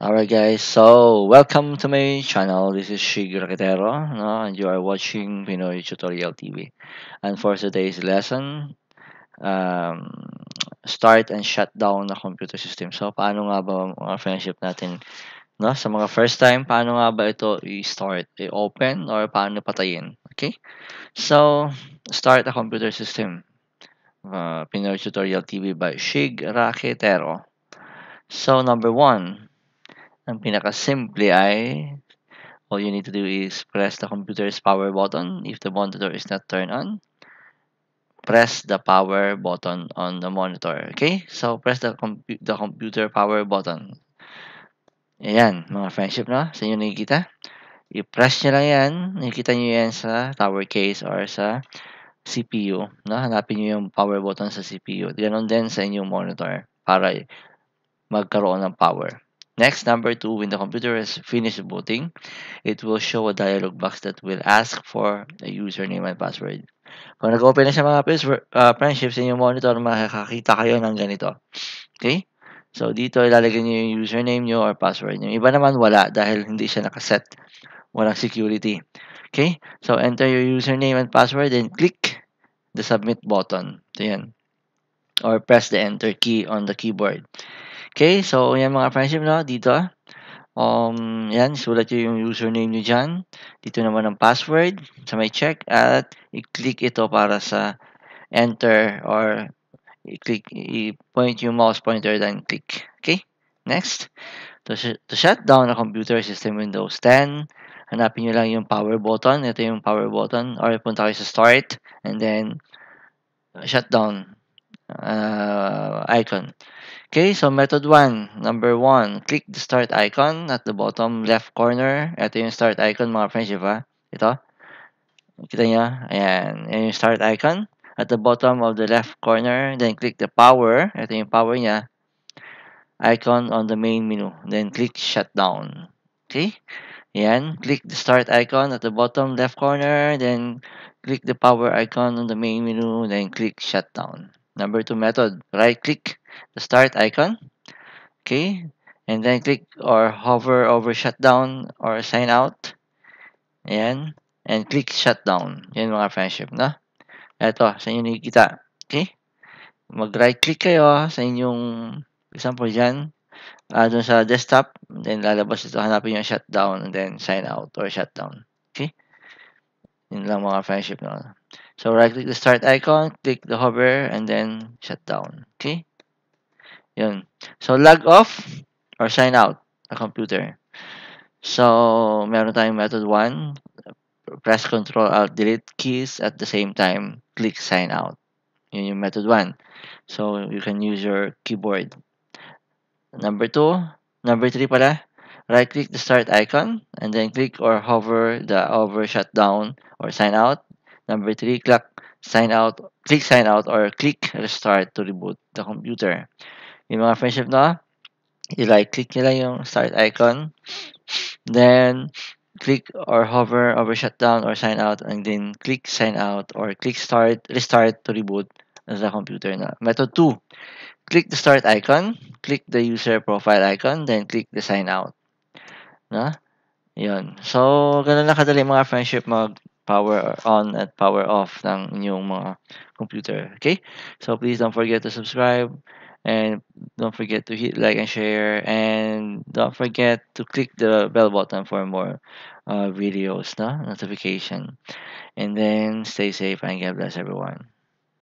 Alright guys, so welcome to my channel. This is Shig Raketero, no? and you are watching Pinoy Tutorial TV. And for today's lesson, um, start and shut down the computer system. So, paano nga ba mga friendship natin, no? Sa mga first time, paano nga ba ito i-start, i-open, or paano patayin? Okay? So, start a computer system. Uh, Pinoy Tutorial TV by Shig Raketero. So, number one, ang pinaka-simple ay all you need to do is press the computer's power button if the monitor is not turned on. Press the power button on the monitor. Okay? So, press the, compu the computer power button. Ayan, mga friendship na. Sa inyo nakikita. I-press nyo lang yan. Nakikita nyo yan sa tower case or sa CPU. No? Hanapin nyo yung power button sa CPU. Ganon din sa inyong monitor para magkaroon ng power. Next, number two, when the computer is finished booting, it will show a dialog box that will ask for a username and password. Kung nag-open na siya mga uh, friendships sa inyong monitor, makakakita kayo ng ganito. Okay? So, dito ilalagay niyo yung username niyo or password niyo. Iba naman wala dahil hindi siya nakaset. Walang security. Okay? So, enter your username and password and click the submit button. Ito yan. Or press the enter key on the keyboard. Okay, so yan mga friendship no, dito. Um, yan, sulat nyo yung username nyo dyan. Dito naman ang password sa may check at i-click ito para sa enter or i-click, i-point yung mouse pointer then click. Okay, next. To, sh to shut down a computer system Windows 10, hanapin nyo lang yung power button. Ito yung power button or punta kayo sa start and then shut down uh, icon. Okay, so method 1, number 1, click the start icon at the bottom left corner. Ito yung start icon mga friends, ba? Ito. Kita nyo? Ayan. Ayan yung start icon. At the bottom of the left corner, then click the power. Ito yung power niya. Icon on the main menu. Then click shutdown. Okay? Ayan. Click the start icon at the bottom left corner. Then click the power icon on the main menu. Then click shutdown. Number 2 method, right-click the start icon. Okay. And then click or hover over shutdown or sign out. Ayan. And click shutdown. Yan mga friendship, na. Ito, sa inyo nakikita. Okay. Mag-right-click kayo sa inyong, example dyan, uh, dun sa desktop. Then lalabas ito, hanapin yung shutdown and then sign out or shutdown. Okay. Yun lang mga friendship, no. So right-click the start icon, click the hover, and then shut down. Okay? Yun. So log off or sign out a computer. So, meron tayong method 1. Press Ctrl Alt Delete keys at the same time. Click sign out. Yun yung method 1. So, you can use your keyboard. Number 2. Number 3 pala. Right-click the start icon and then click or hover the over shutdown or sign out Number three, click sign out, click sign out or click restart to reboot the computer. Yung mga friendship na, i-right click nila yung start icon. Then, click or hover over shutdown or sign out and then click sign out or click start, restart to reboot the computer na. Method 2, click the start icon, click the user profile icon, then click the sign out. Na? Yun. So, ganun lang kadali mga friendship mag power on at power off ng inyong mga computer. Okay? So please don't forget to subscribe and don't forget to hit like and share and don't forget to click the bell button for more uh, videos, no? notification. And then stay safe and God bless everyone.